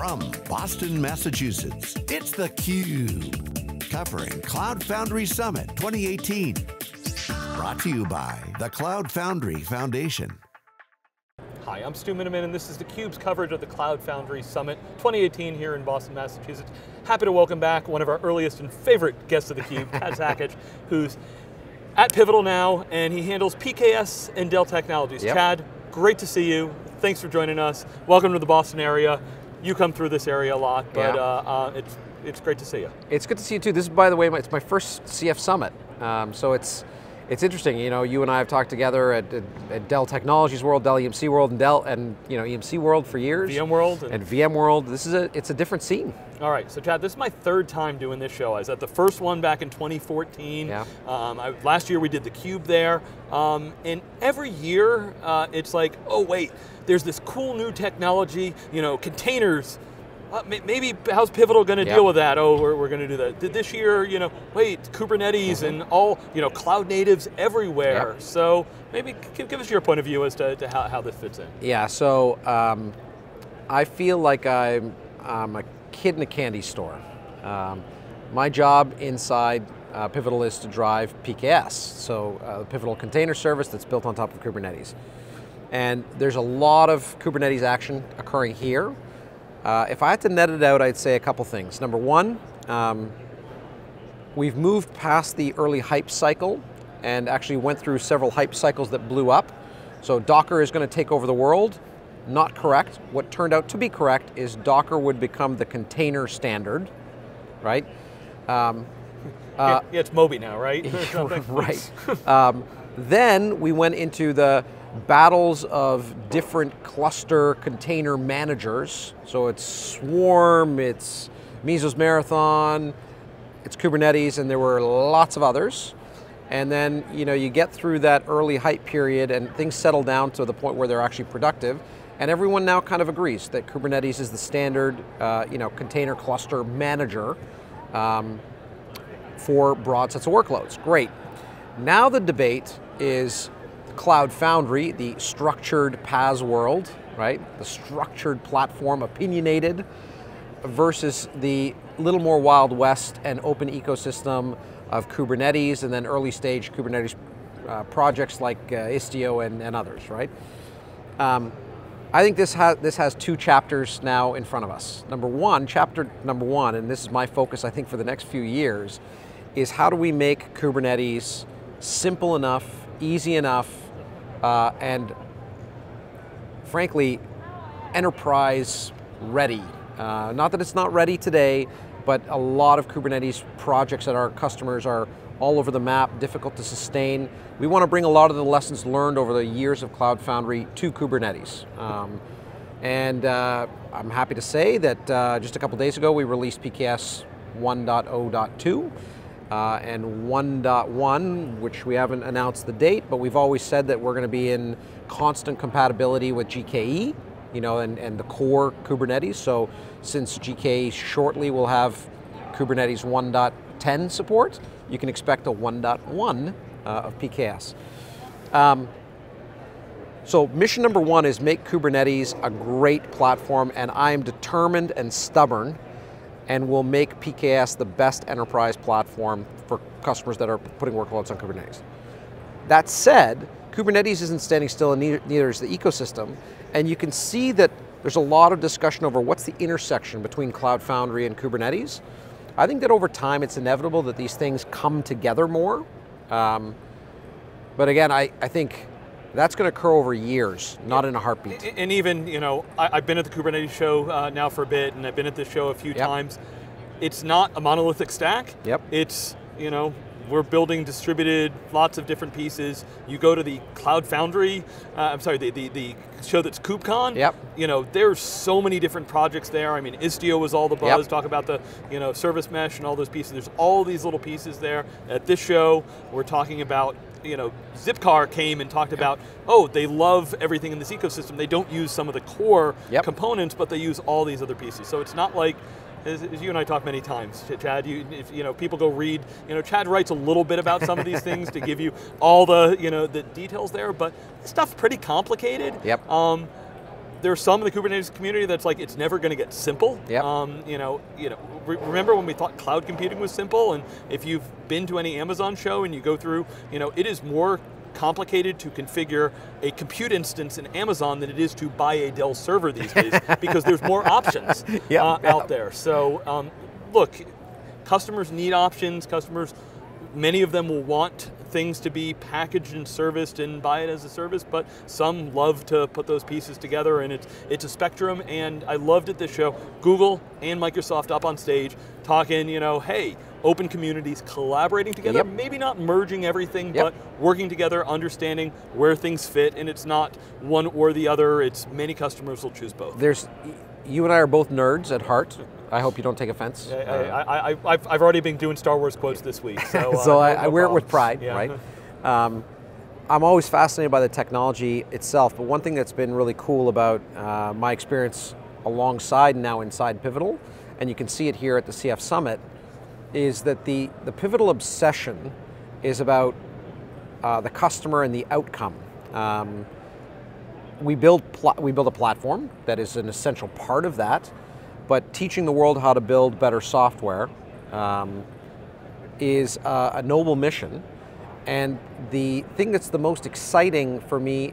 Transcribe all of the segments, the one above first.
From Boston, Massachusetts, it's theCUBE. Covering Cloud Foundry Summit 2018. Brought to you by the Cloud Foundry Foundation. Hi, I'm Stu Miniman and this is theCUBE's coverage of the Cloud Foundry Summit 2018 here in Boston, Massachusetts. Happy to welcome back one of our earliest and favorite guests of theCUBE, Chad Sakac, who's at Pivotal now and he handles PKS and Dell Technologies. Yep. Chad, great to see you. Thanks for joining us. Welcome to the Boston area. You come through this area a lot, but Yeah. uh, uh, it's, it's great to see you. It's good to see you too. This is, by the way, my, it's my first CF Summit. Um, so it's it's interesting. You know, you and I have talked together at, at, at Dell Technologies World, Dell EMC World, and Dell and you know EMC World for years. VMworld and- and VMworld. This is a it's a different scene. All right, so Chad, this is my third time doing this show. I was at the first one back in 2014. Yeah. Um, I, last year we did the Cube there, um, and every year uh, it's like, oh wait, there's this cool new technology, you know, containers. Uh, maybe how's Pivotal going to Yeah. deal with that? Oh, we're, we're going to do that. Th- This year, you know, wait, Kubernetes and all, you know, cloud natives everywhere. Mm-hmm. Yep. So maybe give, give us your point of view as to, to how, how this fits in. Yeah. So um, I feel like I'm I'm a kid in a candy store. Um, my job inside uh, Pivotal is to drive PKS, so uh, the Pivotal Container Service that's built on top of Kubernetes. And there's a lot of Kubernetes action occurring here. Uh, if I had to net it out, I'd say a couple things. Number one, um, we've moved past the early hype cycle and actually went through several hype cycles that blew up. So Docker is going to take over the world. Not correct. What turned out to be correct is Docker would become the container standard, right? Um, yeah, yeah, it's Moby now, right? Right. Um, then we went into the battles of different cluster container managers. So it's Swarm, it's Mesos Marathon, it's Kubernetes, and there were lots of others. And then you know you get through that early hype period, and things settle down to the point where they're actually productive. And everyone now kind of agrees that Kubernetes is the standard, uh, you know, container cluster manager. Um, for broad sets of workloads. Great. Now the debate is Cloud Foundry, the structured PaaS world, right? The structured platform, opinionated, versus the little more Wild West and open ecosystem of Kubernetes and then early stage Kubernetes uh, projects like uh, Istio and, and others, right? Um, I think this has this has two chapters now in front of us. Number one, chapter number one, and this is my focus, I think, for the next few years, is how do we make Kubernetes simple enough, easy enough, uh, and frankly, enterprise ready. Uh, not that it's not ready today, but a lot of Kubernetes projects that our customers are all over the map, difficult to sustain. We want to bring a lot of the lessons learned over the years of Cloud Foundry to Kubernetes. Um, and uh, I'm happy to say that uh, just a couple days ago we released PKS 1.0.2 uh, and 1.1, which we haven't announced the date, but we've always said that we're going to be in constant compatibility with GKE, you know, and, and the core Kubernetes. So since GKE shortly will have Kubernetes 1.10 support, you can expect a 1.1 uh, of PKS. Um, so mission number one is make Kubernetes a great platform, and I am determined and stubborn, and will make PKS the best enterprise platform for customers that are putting workloads on Kubernetes. That said, Kubernetes isn't standing still, and neither, is the ecosystem, and you can see that there's a lot of discussion over what's the intersection between Cloud Foundry and Kubernetes. I think that over time it's inevitable that these things come together more. Um, but again, I, I think that's going to occur over years, not in a heartbeat. And even, you know, I, have been at the Kubernetes show uh, now for a bit, and I've been at this show a few Yep. times. It's not a monolithic stack. Yep. It's, you know, we're building distributed, lots of different pieces. You go to the Cloud Foundry, uh, I'm sorry, the, the, the show that's KubeCon. Yep. You know, there's so many different projects there. I mean, Istio was all the buzz, Yep. talk about the, you know, service mesh and all those pieces. There's all these little pieces there. At this show, we're talking about you know, Zipcar came and talked about, oh, they love everything in this ecosystem. They don't use some of the core Yep. components, but they use all these other pieces. So it's not like, as, as you and I talk many times, Chad, you, if, you know, people go read, you know, Chad writes a little bit about some of these things to give you all the, you know, the details there, but stuff's pretty complicated. Yep. Um, there's some in the Kubernetes community that's like it's never going to get simple. Yep. Um, you know, you know. Re- remember when we thought cloud computing was simple? And if you've been to any Amazon show and you go through, you know, it is more complicated to configure a compute instance in Amazon than it is to buy a Dell server these days because there's more options Yep, uh, yep. out there. So um, look, customers need options. Customers, many of them will want things to be packaged and serviced and buy it as a service, but some love to put those pieces together and it's, it's a spectrum and I loved at this show, Google and Microsoft up on stage talking, you know, hey, open communities collaborating together, Yep. maybe not merging everything, Yep. but working together, understanding where things fit and it's not one or the other, it's many customers will choose both. There's, you and I are both nerds at heart. I hope you don't take offense. I, I, I, I've, I've already been doing Star Wars quotes this week, so, uh, so I, no wear it with pride, Yeah. right? Um, I'm always fascinated by the technology itself, but one thing that's been really cool about uh, my experience alongside now inside Pivotal, and you can see it here at the CF Summit, is that the, the Pivotal obsession is about uh, the customer and the outcome. Um, we build we build a platform that is an essential part of that, but teaching the world how to build better software um, is uh, a noble mission. And the thing that's the most exciting for me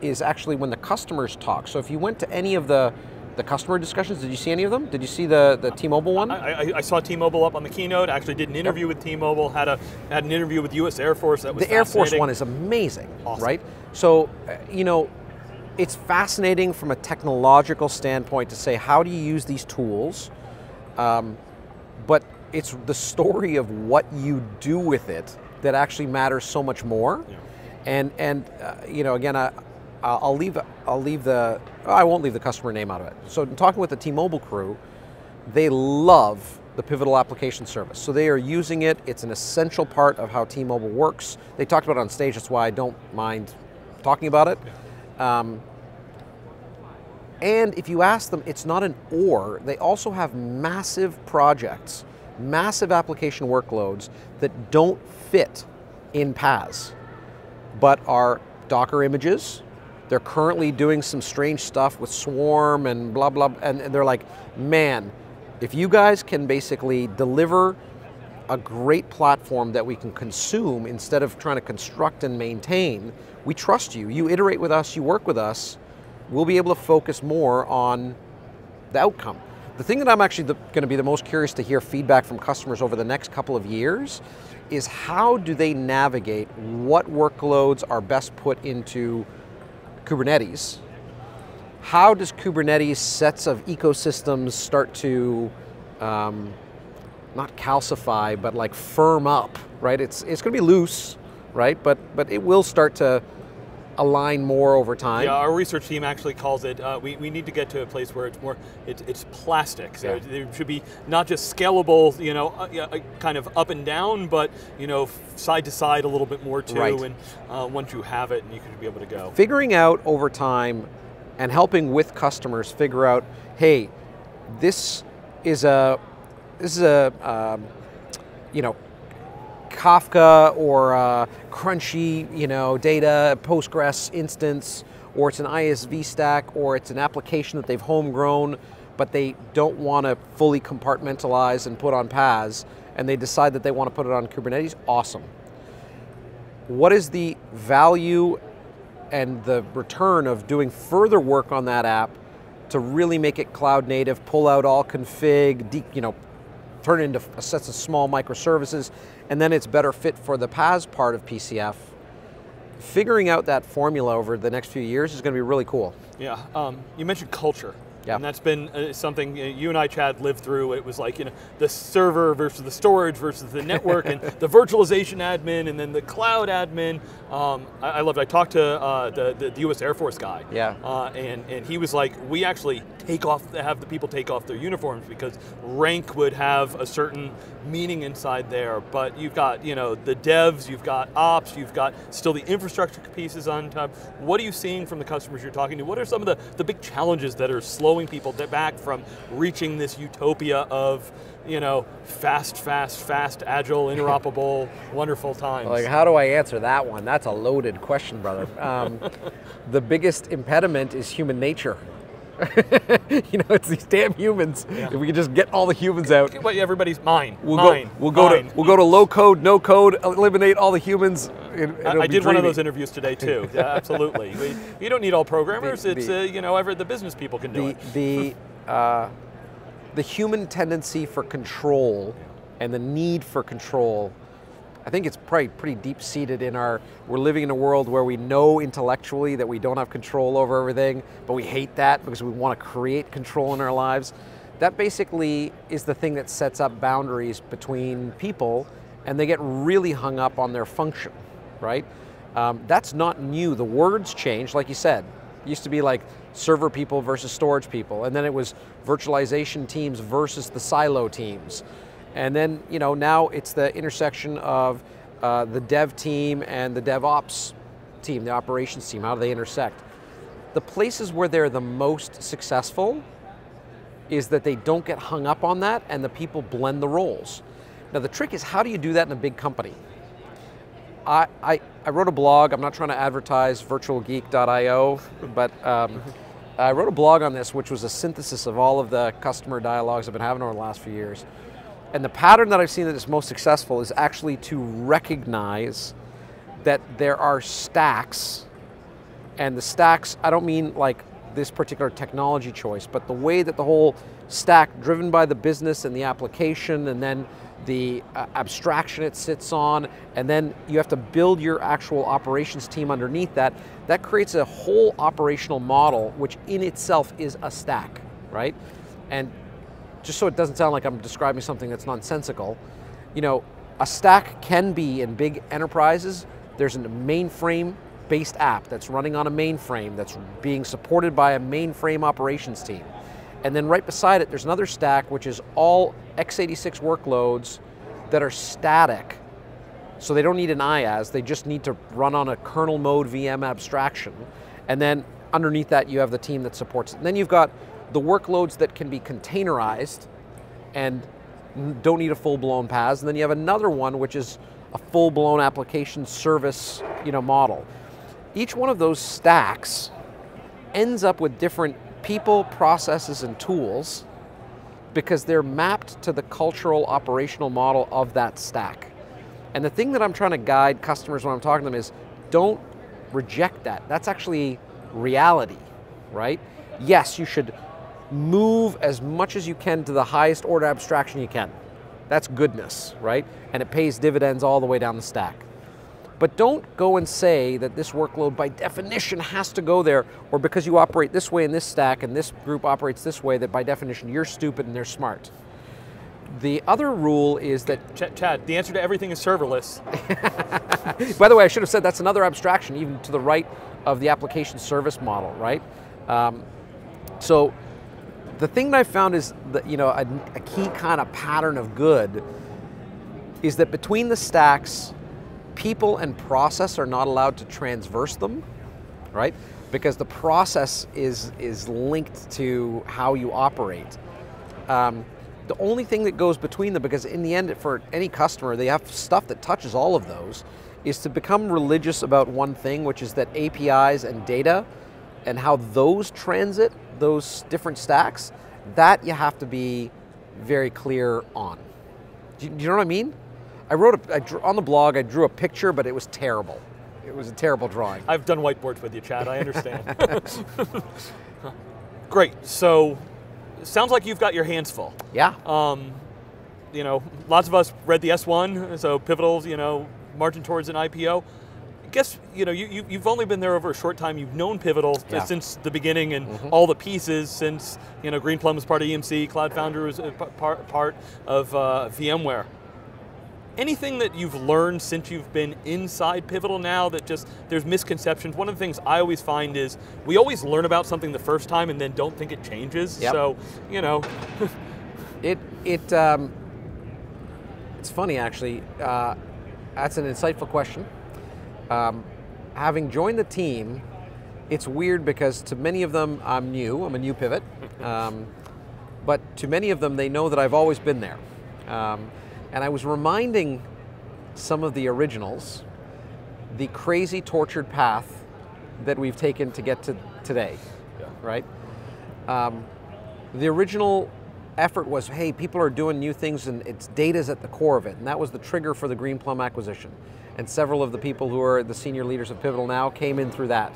is actually when the customers talk. So if you went to any of the the customer discussions, did you see any of them? Did you see the the T-Mobile one? I, I, I saw T-Mobile up on the keynote. Actually, did an interview with T-Mobile. Had a had an interview with U.S. Air Force. That was the Air Force one is amazing, Awesome. right? So, uh, you know, it's fascinating from a technological standpoint to say how do you use these tools, um, but it's the story of what you do with it that actually matters so much more. Yeah. And and uh, you know, again, I, I'll leave I'll leave the I won't leave the customer name out of it. So, in talking with the T-Mobile crew, they love the Pivotal application service. So they are using it. It's an essential part of how T-Mobile works. They talked about it on stage. That's why I don't mind talking about it. Um, and if you ask them, it's not an or. They also have massive projects, massive application workloads that don't fit in PaaS, but are Docker images. They're currently doing some strange stuff with Swarm and blah, blah, and and they're like, man, if you guys can basically deliver a great platform that we can consume instead of trying to construct and maintain, we trust you. You iterate with us, you work with us, we'll be able to focus more on the outcome. The thing that I'm actually going to be the most curious to hear feedback from customers over the next couple of years is how do they navigate what workloads are best put into Kubernetes? How does Kubernetes sets of ecosystems start to um, not calcify, but like firm up, right? It's it's going to be loose, right? But but it will start to align more over time. Yeah, our research team actually calls it. Uh, we, we need to get to a place where it's more it's, it's plastic. So Yeah. it, there should be not just scalable, you know, uh, uh, kind of up and down, but you know, side to side a little bit more too. Right. And uh, once you have it, and you can be able to go. figuring out over time and helping with customers figure out, hey, this is a this is a um, you know Kafka or a crunchy you know data Postgres instance, or it's an ISV stack, or it's an application that they've homegrown, but they don't want to fully compartmentalize and put on PaaS, and they decide that they want to put it on Kubernetes. Awesome. What is the value and the return of doing further work on that app to really make it cloud native, pull out all config, you know, turn it into a sets of small microservices, and then it's better fit for the PaaS part of PCF. Figuring out that formula over the next few years is going to be really cool. Yeah, um, you mentioned culture. Yeah. And that's been uh, something uh, you and I, Chad, lived through. It was like, you know, the server versus the storage versus the network and the virtualization admin and then the cloud admin. Um, I, I loved I talked to uh, the, the, the U.S. Air Force guy. Yeah. Uh, and, and he was like, we actually take off, have the people take off their uniforms because rank would have a certain meaning inside there. But you've got, you know, the devs, you've got ops, you've got still the infrastructure pieces on top. What are you seeing from the customers you're talking to? What are some of the, the big challenges that are slowing slowing people back from reaching this utopia of, you know, fast, fast, fast, agile, interoperable, wonderful times? Like, how do I answer that one? That's a loaded question, brother. Um, the biggest impediment is human nature. you know, it's these damn humans. Yeah. If we could just get all the humans out. But everybody's mine. We'll mine. Go, we'll go mine. to we'll go to low code, no code, eliminate all the humans. It, I, I did dreamy. one of those interviews today too. yeah, absolutely. We, you don't need all programmers. The, it's the, uh, you know, ever the business people can do it. The uh, the human tendency for control and the need for control I think it's probably pretty deep seated in our, we're living in a world where we know intellectually that we don't have control over everything, but we hate that because we want to create control in our lives. That basically is the thing that sets up boundaries between people and they get really hung up on their function, right? Um, that's not new. The words change, like you said. It used to be like server people versus storage people, and then it was virtualization teams versus the silo teams. And then, you know, now it's the intersection of uh, the dev team and the DevOps team, the operations team. How do they intersect? The places where they're the most successful is that they don't get hung up on that and the people blend the roles. Now, the trick is how do you do that in a big company? I, I, I wrote a blog, I'm not trying to advertise virtualgeek.io, but um, I wrote a blog on this, which was a synthesis of all of the customer dialogues I've been having over the last few years. And the pattern that I've seen that is most successful is actually to recognize that there are stacks, and the stacks, I don't mean like this particular technology choice, but the way that the whole stack, driven by the business and the application, and then the uh, abstraction it sits on, and then you have to build your actual operations team underneath that, that creates a whole operational model, which in itself is a stack, right? And just so it doesn't sound like I'm describing something that's nonsensical, you know, a stack can be in big enterprises, there's a mainframe based app that's running on a mainframe that's being supported by a mainframe operations team. And then right beside it, there's another stack which is all x86 workloads that are static. So they don't need an IaaS, they just need to run on a kernel mode VM abstraction. And then underneath that, you have the team that supports it. And then you've got the workloads that can be containerized and don't need a full-blown PaaS, and then you have another one which is a full-blown application service you know, model. Each one of those stacks ends up with different people, processes, and tools because they're mapped to the cultural operational model of that stack. And the thing that I'm trying to guide customers when I'm talking to them is don't reject that. That's actually reality, right? Yes, you should move as much as you can to the highest order abstraction you can. That's goodness, right? And it pays dividends all the way down the stack. But don't go and say that this workload by definition has to go there, or because you operate this way in this stack and this group operates this way, that by definition you're stupid and they're smart. The other rule is that. Ch Chad, the answer to everything is serverless. by the way, I should have said that's another abstraction, even to the right of the application service model, right? Um, so the thing that I found is that, you know, a, a key kind of pattern of good is that between the stacks, people and process are not allowed to transverse them, right? Because the process is, is linked to how you operate. Um, the only thing that goes between them, because in the end, for any customer, they have stuff that touches all of those, is to become religious about one thing, which is that APIs and data and how those transit those different stacks, that you have to be very clear on. Do you, do you know what I mean? I wrote a, I drew, on the blog, I drew a picture, but it was terrible. It was a terrible drawing. I've done whiteboards with you, Chad, I understand. Great, so sounds like you've got your hands full. Yeah. Um, you know, lots of us read the S1, so Pivotal's, you know, marching towards an IPO I guess you know you, you have only been there over a short time. You've known Pivotal yeah. since the beginning and mm-hmm. all the pieces since you know Greenplum was part of EMC, Cloud Foundry was part part of uh, VMware. Anything that you've learned since you've been inside Pivotal now that just there's misconceptions. One of the things I always find is we always learn about something the first time and then don't think it changes. Yep. So you know, it it um, it's funny actually. Uh, that's an insightful question. Um, having joined the team, it's weird because to many of them, I'm new, I'm a new pivot. Um, but to many of them, they know that I've always been there. And I was reminding some of the originals the crazy tortured path that we've taken to get to today, Yeah. right? Um, the original effort was, hey, people are doing new things and it's data's at the core of it. And that was the trigger for the Greenplum acquisition. And several of the people who are the senior leaders of Pivotal now came in through that.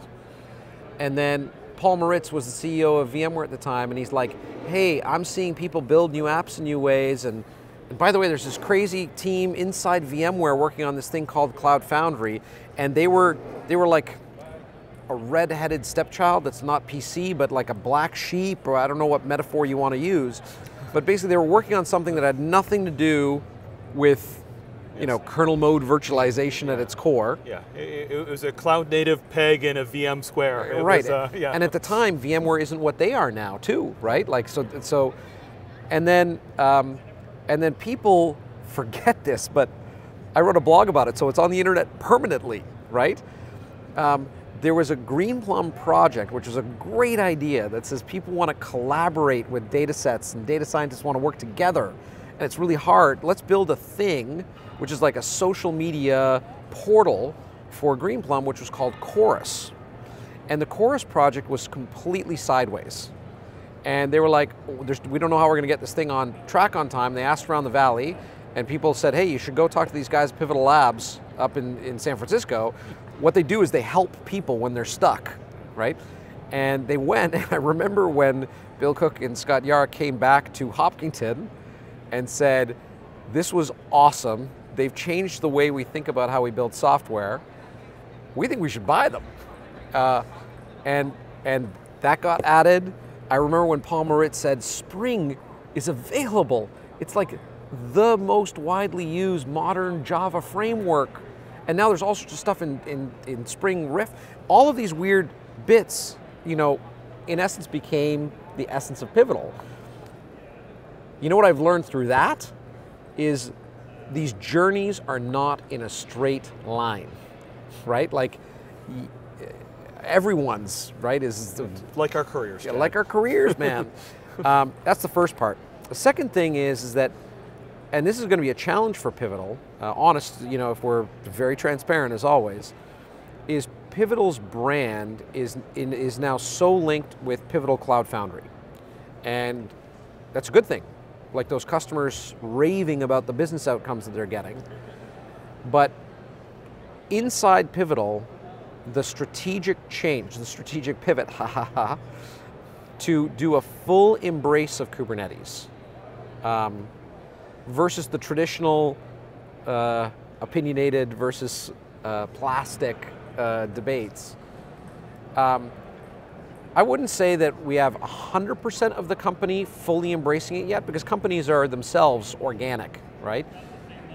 And then Paul Maritz was the CEO of VMware at the time, and he's like, hey, I'm seeing people build new apps in new ways. And by the way, there's this crazy team inside VMware working on this thing called Cloud Foundry, and they were they were like a red-headed stepchild that's not PC, but like a black sheep, or I don't know what metaphor you want to use. But basically, they were working on something that had nothing to do with, you know, kernel mode virtualization at its core. Yeah, it, it was a cloud native peg in a VM square. It right. was, uh, yeah. And at the time, VMware isn't what they are now, too, right? Like so, so, and then, um, and then people forget this, but I wrote a blog about it, so it's on the internet permanently, right? Um, there was a Greenplum project, which was a great idea that says people want to collaborate with data sets and data scientists want to work together. And it's really hard. Let's build a thing, which is like a social media portal for Greenplum, which was called Chorus. And the Chorus project was completely sideways. And they were like, we don't know how we're going to get this thing on track on time. They asked around the valley, and people said, hey, you should go talk to these guys at Pivotal Labs up in, in San Francisco. What they do is they help people when they're stuck, right? And they went, and I remember when Bill Cook and Scott Yara came back to Hopkinton and said, this was awesome. They've changed the way we think about how we build software. We think we should buy them. Uh, and and that got added. I remember when Paul Maritz said Spring is available. It's like the most widely used modern Java framework. And now there's all sorts of stuff in, in, in Spring Riff. All of these weird bits, you know, in essence became the essence of Pivotal. You know what I've learned through that is these journeys are not in a straight line, right? Like everyone's right is like our careers. yeah, like our careers, man. um, that's the first part. The second thing is, is that, and this is going to be a challenge for Pivotal. Uh, honest, you know, if we're very transparent as always, is Pivotal's brand is in, is now so linked with Pivotal Cloud Foundry, and that's a good thing. Like those customers raving about the business outcomes that they're getting, but inside Pivotal, the strategic change, the strategic pivot, ha ha ha, to do a full embrace of Kubernetes um, versus the traditional uh, opinionated versus uh, plastic uh, debates. Um, I wouldn't say that we have 100% of the company fully embracing it yet because companies are themselves organic, right?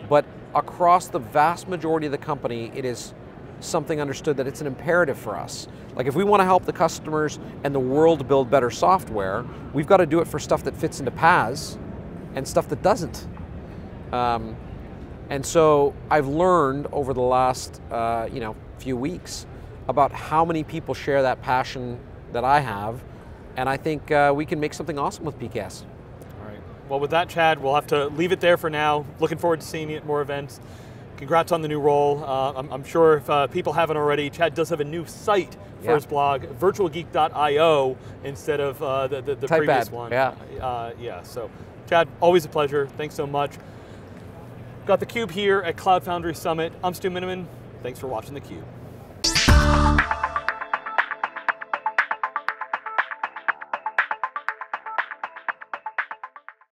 But across the vast majority of the company, it is something understood that it's an imperative for us. Like if we want to help the customers and the world build better software, we've got to do it for stuff that fits into PaaS and stuff that doesn't. Um, and so I've learned over the last uh, you know few weeks about how many people share that passion that I have, and I think uh, we can make something awesome with PKS. All right. Well, with that, Chad, we'll have to leave it there for now. Looking forward to seeing you at more events. Congrats on the new role. Uh, I'm, I'm sure if uh, people haven't already, Chad does have a new site for Yeah. his blog, virtualgeek.io, instead of uh, the, the, the previous ad, one. yeah. Uh, yeah. So, Chad, always a pleasure. Thanks so much. Got the Cube here at Cloud Foundry Summit. I'm Stu Miniman. Thanks for watching the Cube.